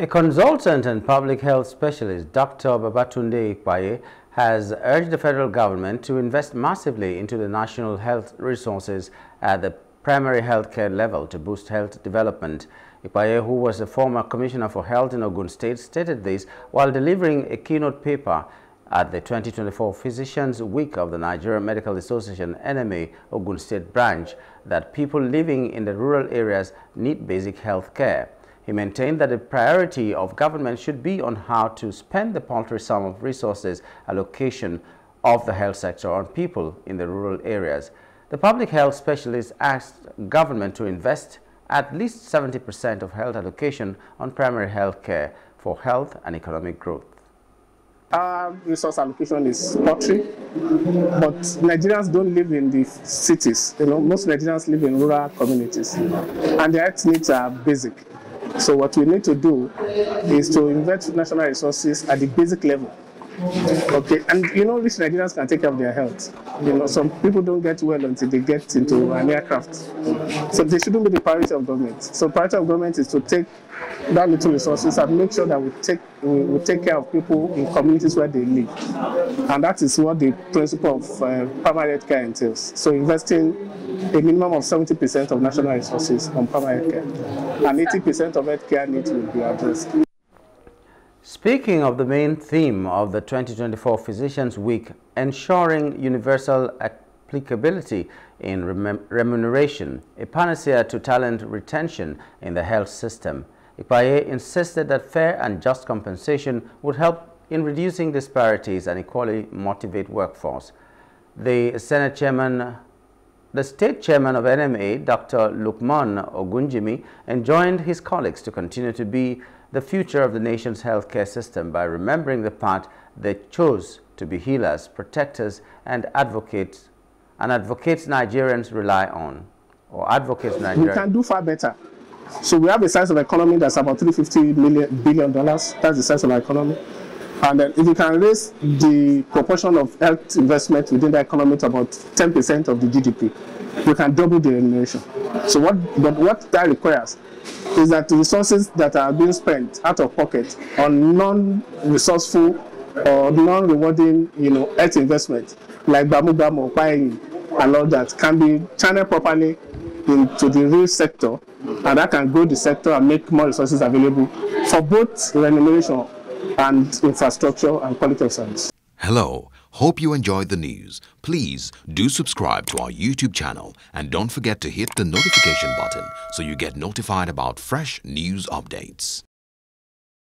A consultant and public health specialist, Dr. Babatunde Ipaye, has urged the federal government to invest massively into the national health resources at the primary healthcare level to boost health development. Ipaye, who was a former commissioner for health in Ogun State, stated this while delivering a keynote paper at the 2024 Physicians Week of the Nigerian Medical Association NMA Ogun State branch that people living in the rural areas need basic health care. He maintained that the priority of government should be on how to spend the paltry sum of resources allocation of the health sector on people in the rural areas. The public health specialist asked government to invest at least 70% of health allocation on primary health care for health and economic growth. Our resource allocation is paltry, but Nigerians don't live in the cities. You know, most Nigerians live in rural communities, and their health needs are basic. So what we need to do is to invest national resources at the basic level. Okay, and you know, rich Nigerians can take care of their health. You know, some people don't get well until they get into an aircraft. So they shouldn't be the priority of government. So priority of government is to take that little resources and make sure that we take we, we take care of people in communities where they live. And that is what the principle of uh, primary care entails. So investing a minimum of 70% of national resources on primary care. And 80% of health care needs will be addressed. Speaking of the main theme of the 2024 Physicians Week, ensuring universal applicability in remuneration, a panacea to talent retention in the health system, Ipaye insisted that fair and just compensation would help in reducing disparities and equally motivate workforce. The Senate Chairman the state chairman of NMA, Dr. Lukman Ogunjimi, enjoined his colleagues to continue to be the future of the nation's healthcare system by remembering the part they chose to be healers, protectors, and advocates, and advocates Nigerians rely on, or advocates Nigerians. We can do far better. So we have a size of economy that's about 350 million billion dollars. That's the size of our economy. And then if you can raise the proportion of health investment within the economy to about 10% of the GDP, you can double the remuneration. So what, but what that requires is that the resources that are being spent out of pocket on non-resourceful or non-rewarding, you know, health investment, like Bamu Bamu or and all that, can be channeled properly into the real sector, and that can grow the sector and make more resources available for both remuneration and infrastructure and quality of service. Hello. Hope you enjoyed the news. Please do subscribe to our YouTube channel and don't forget to hit the notification button so you get notified about fresh news updates.